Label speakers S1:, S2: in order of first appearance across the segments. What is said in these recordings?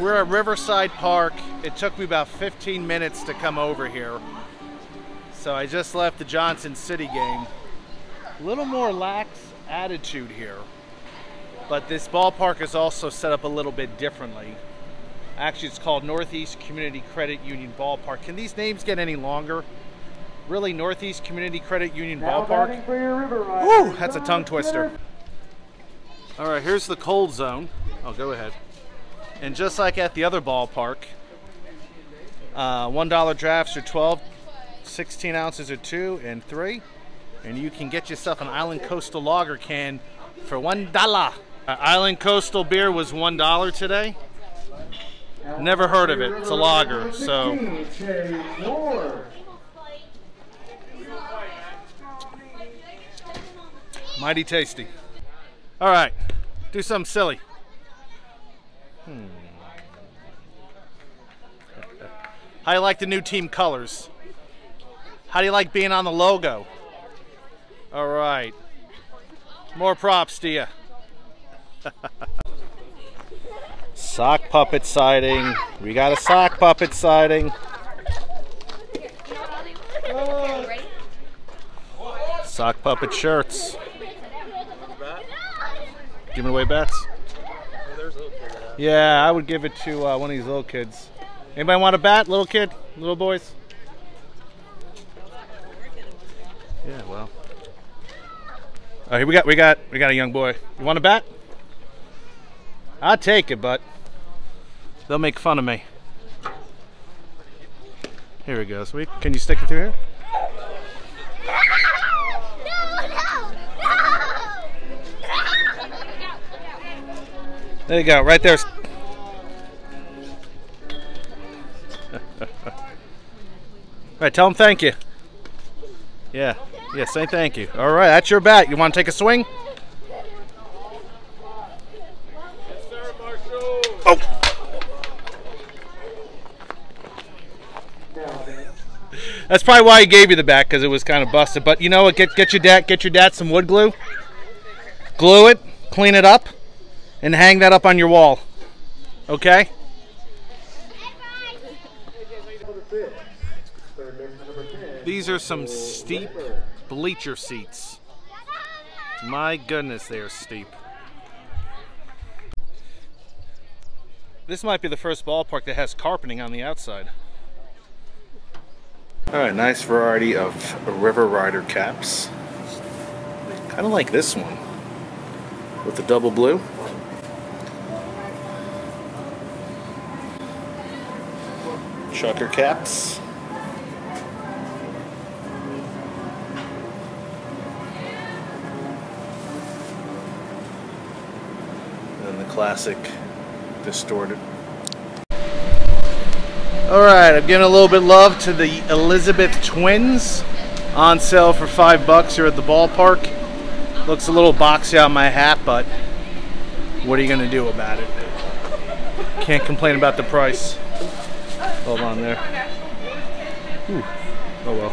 S1: we're at Riverside Park. It took me about 15 minutes to come over here. So I just left the Johnson City game. A little more lax attitude here. But this ballpark is also set up a little bit differently. Actually, it's called Northeast Community Credit Union Ballpark. Can these names get any longer? Really, Northeast Community Credit Union
S2: Now
S1: Ballpark?
S2: batting for your River
S1: Woo,
S2: Riders,
S1: that's a tongue twister. All right, here's the cold zone. Oh, go ahead. And just like at the other ballpark, uh, $1 drafts are 12, 16 ounces are two and three. And you can get yourself an Island Coastal Lager can for $1. Uh, Island Coastal beer was $1 today. Never heard of it. It's a lager, so
S2: 16, Chase Moore.
S1: mighty tasty. All right, do something silly. How do you like the new team colors? How do you like being on the logo? All right. More props to you. sock puppet sighting. We got a sock puppet sighting. Sock puppet shirts. Giving away bets? Yeah, I would give it to uh, one of these little kids. Anybody want a bat? Little kid? Little boys? Yeah, well. Oh, here we got we got we got a young boy. You want a bat? I'll take it, but they'll make fun of me. Here we go. Sweet. Can you stick it through here? There you go, right there. Right, tell him thank you. Yeah, yeah, say thank you. All right, that's your bat. You want to take a swing? Oh! That's probably why he gave you the bat because it was kind of busted. But you know what? Get get your dad get your dad some wood glue. Glue it, clean it up, and hang that up on your wall. Okay? These are some steep bleacher seats. My goodness, they are steep. This might be the first ballpark that has carpeting on the outside. All right, nice variety of River Rider caps. Kind of like this one with the double blue. Chucker caps. And the classic distorted. All right, I'm giving a little bit love to the Elizabeth Twins on sale for five bucks here at the ballpark. Looks a little boxy on my hat, but what are you gonna do about it? Can't complain about the price. Hold on there. Ooh. Oh well.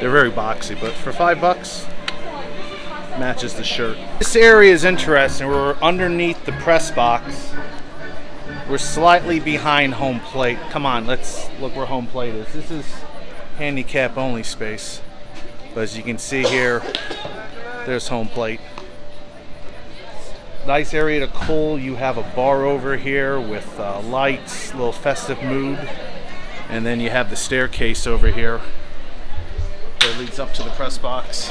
S1: They're very boxy, but for five bucks, matches the shirt. This area is interesting. We're underneath the press box. We're slightly behind home plate. Come on, let's look where home plate is. This is handicap only space. But as you can see here, there's home plate. Nice area to cool. You have a bar over here with uh, lights, little festive mood. And then you have the staircase over here that leads up to the press box.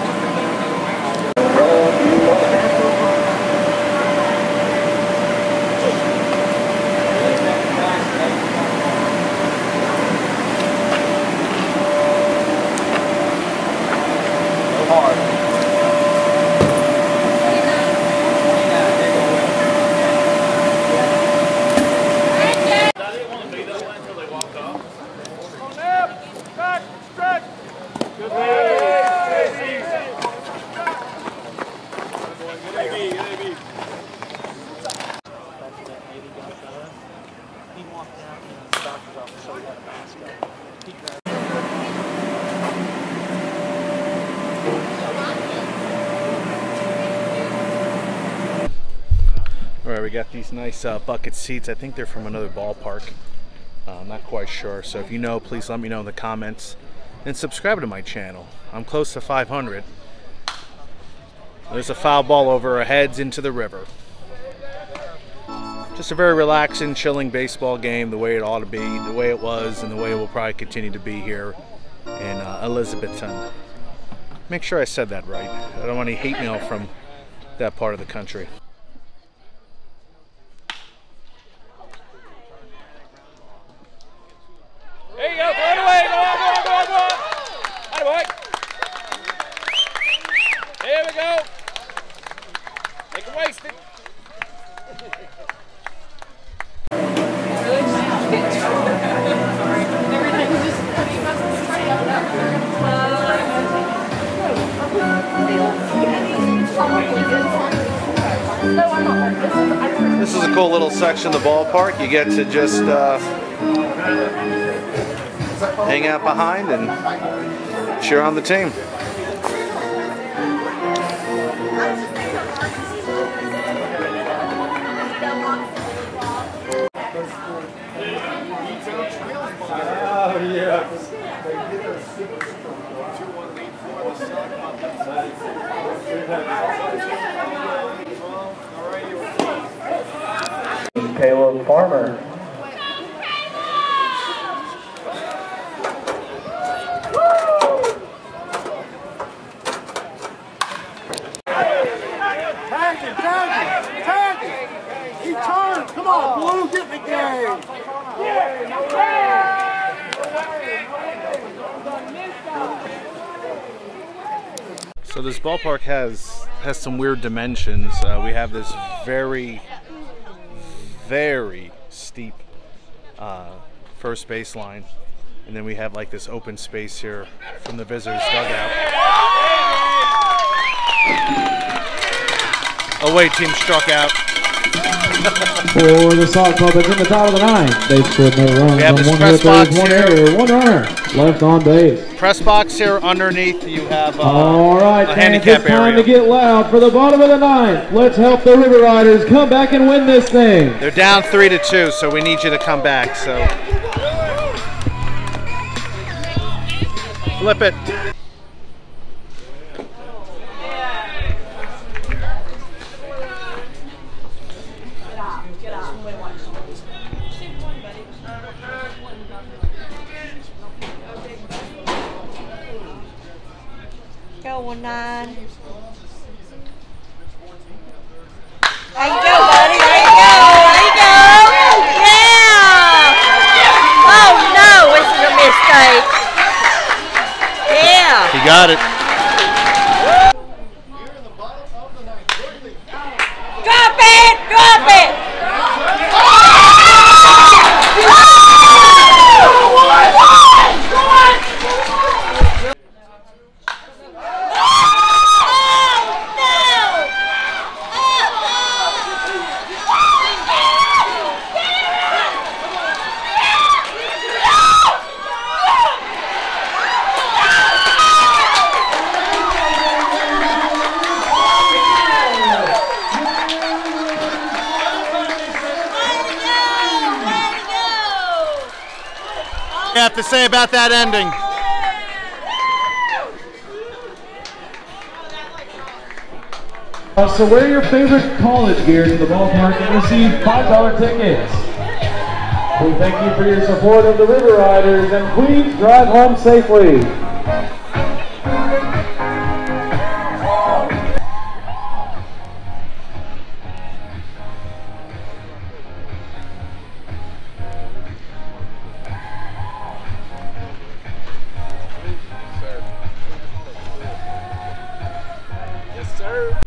S1: we got these nice uh, bucket seats. I think they're from another ballpark. Uh, I'm not quite sure. So if you know, please let me know in the comments. And subscribe to my channel. I'm close to 500. There's a foul ball over our heads into the river. Just a very relaxing, chilling baseball game, the way it ought to be, the way it was, and the way it will probably continue to be here in uh, Elizabethton. Make sure I said that right. I don't want any hate mail from that part of the country.
S3: There you go, throw it away. Go on, go on, go on, go on. Atta boy. There we go. Wasted.
S1: This is a cool little section of the ballpark. You get to just uh, hang out behind and cheer on the team.
S2: Caleb Farmer. Tag him, tag him! He turned! Come on, Blue, get in the game!
S1: So this ballpark has has some weird dimensions. Uh, we have this very, very steep uh, first baseline, and then we have like this open space here from the visitors' dugout. Away team struck out.
S4: For the Soft Club, it's in the top of the ninth. They scored no runs
S1: We have
S4: on
S1: this
S4: one
S1: press
S4: hit. There is
S1: box
S4: one
S1: here.
S4: error, one runner left on base.
S1: Press box here underneath. You have uh,
S4: All right,
S1: a handicap
S4: it's time
S1: area.
S4: to get loud for the bottom of the ninth. Let's help the River Riders come back and win this thing.
S1: They're down three to two, so we need you to come back. So flip it.
S5: One nine. There you go, buddy. There you go. There you go. Yeah. Oh no, this is a mistake. Yeah.
S1: He got it.
S5: Drop it. Drop it.
S1: you have to say about that ending?
S4: Uh, so wear your favorite college gear to the ballpark and receive $5 tickets. We thank you for your support of the River Riders and please drive home safely.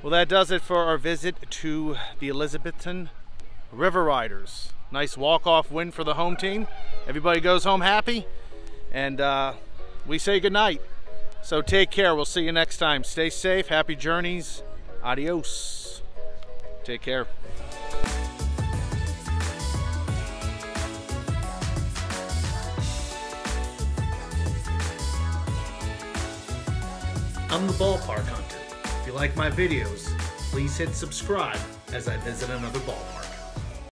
S1: Well, that does it for our visit to the Elizabethton River Riders. Nice walk-off win for the home team. Everybody goes home happy, and uh, we say goodnight. So take care. We'll see you next time. Stay safe. Happy journeys. Adios. Take care. I'm the Ballpark Hunter. If you like my videos, please hit subscribe as I visit another ballpark.